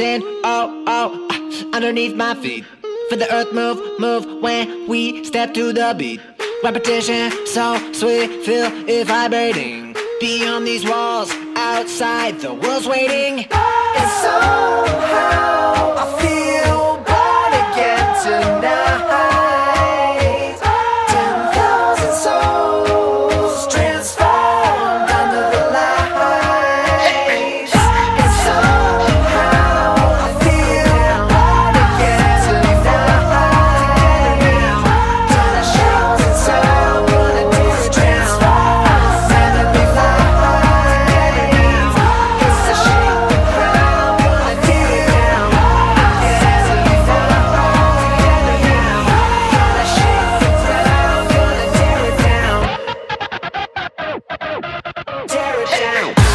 in, oh, oh, underneath my feet. For the earth move, move when we step to the beat. Repetition, so sweet, feel it vibrating. Beyond these walls, outside, the world's waiting. And somehow I feel down.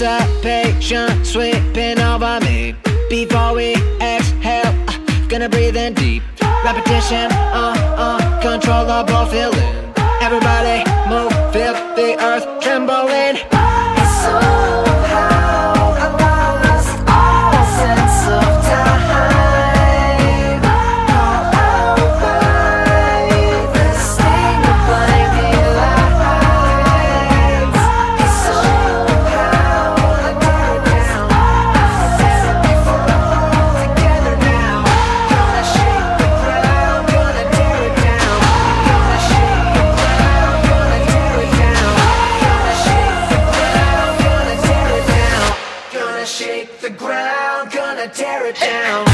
Anticipation sweeping over me. Before we exhale, uh, gonna breathe in deep. Repetition, uh, uncontrollable feeling. Everybody move, feel the earth trembling gonna tear it down.